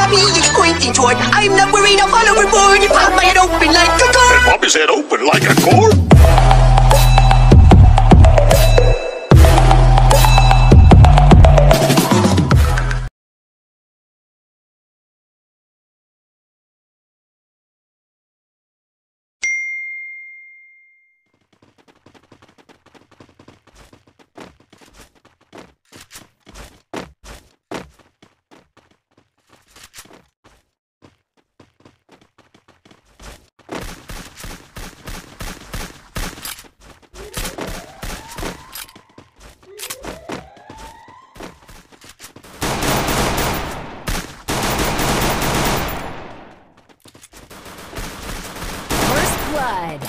got me toward. I'm not worried, I'll fall overboard. You pop my head open like a his head open like a cork. Blood.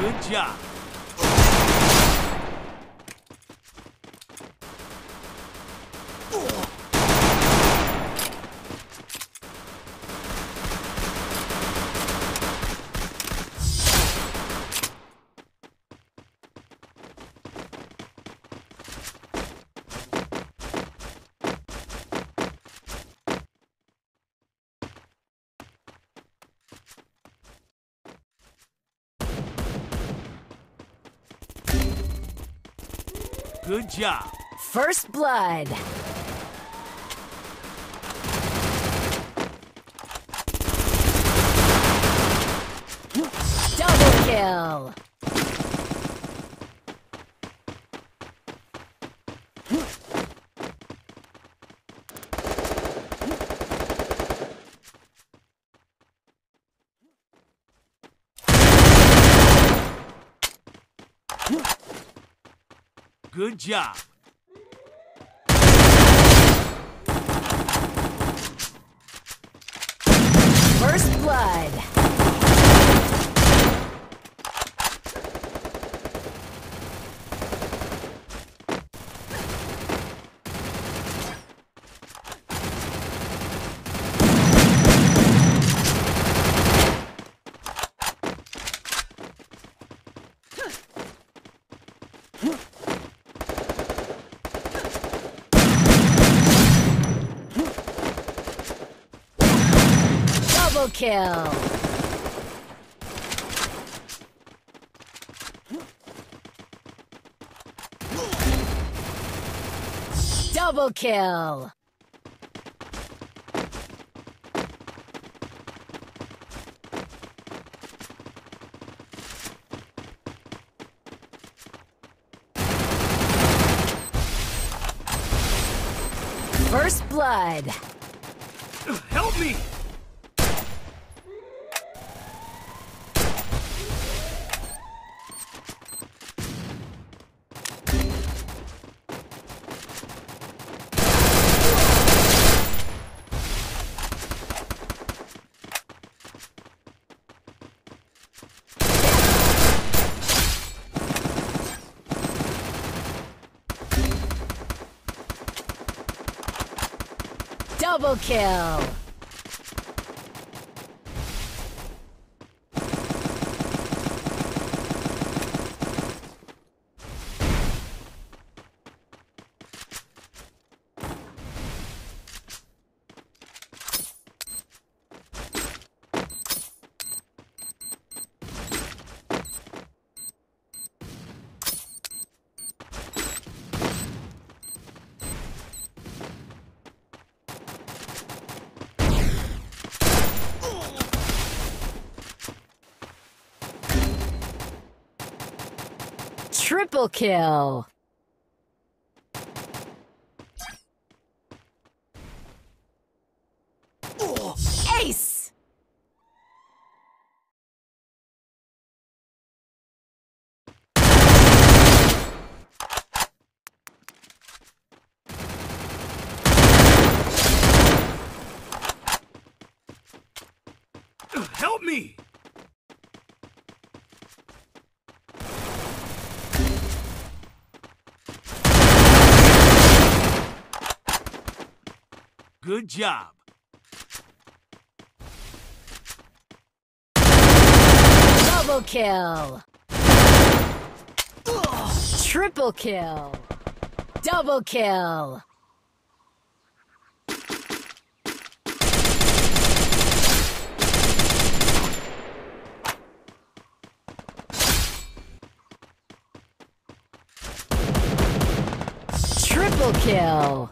Good job. Good job. First blood. Double kill. Good job. First blood. Double kill. Double kill. First blood. Help me! Double kill. Triple kill. Ace! Help me! Good job. Double kill. Triple kill. Double kill. Triple kill.